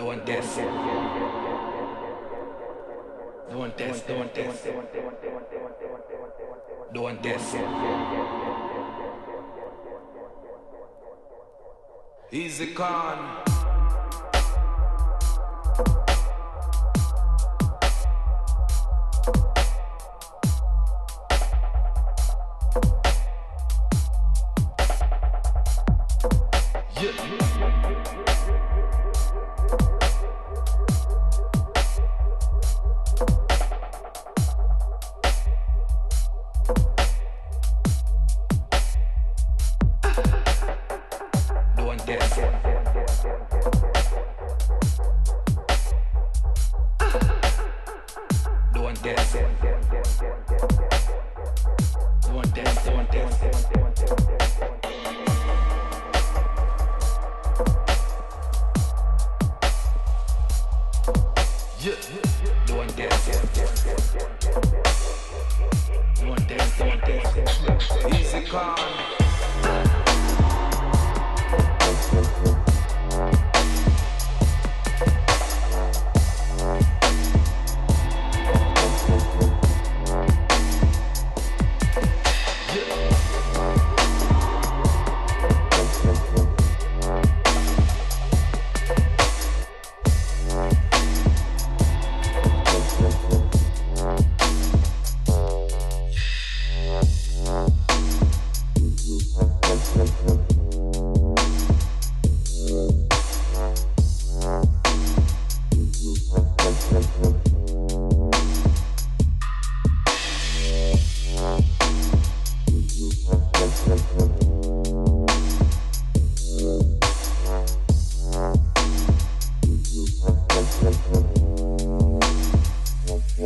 Don't test. Don't test, don't test. Don't test. Easy con. Don't test.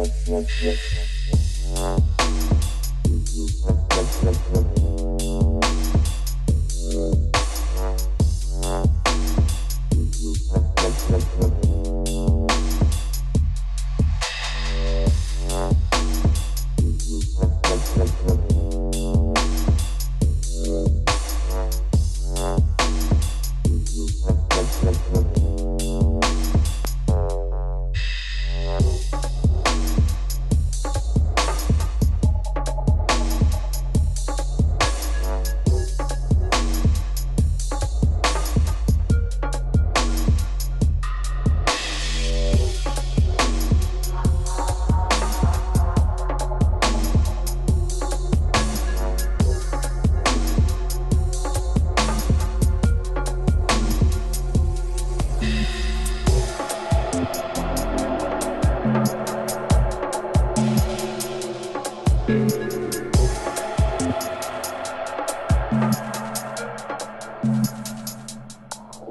Thank you.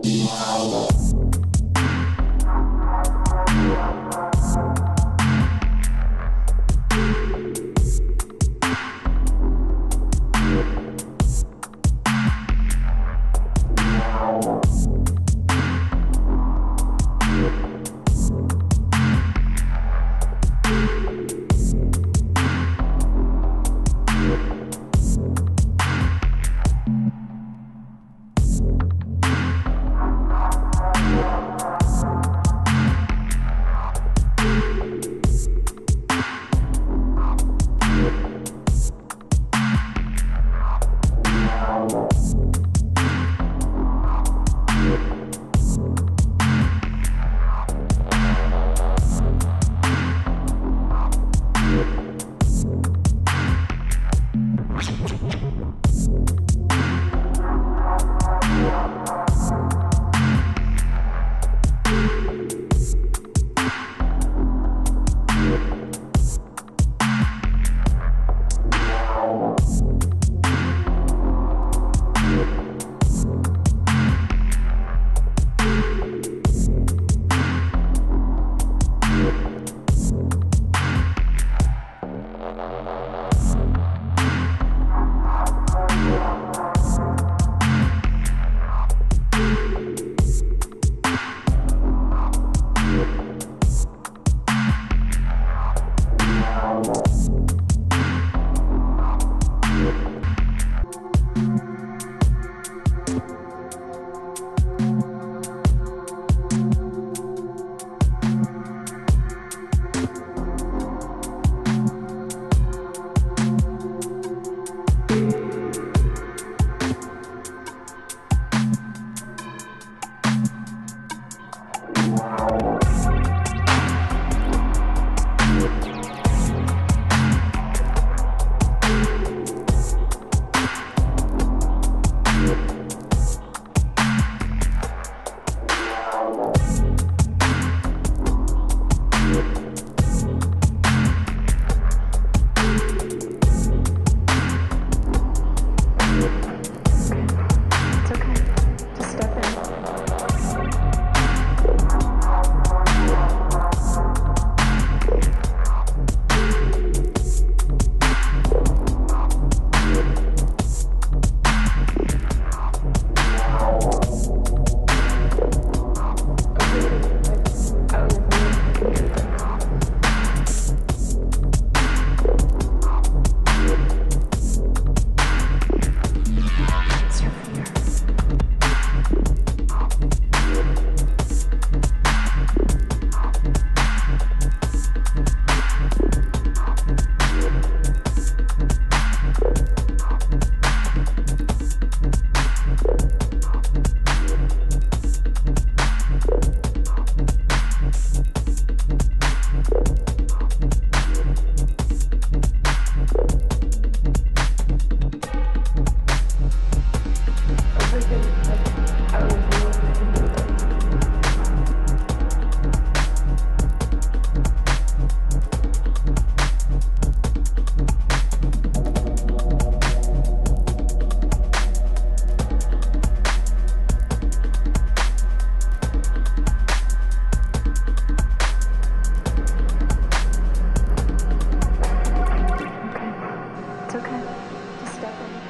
Wow. Podcast. It's okay. Just step in.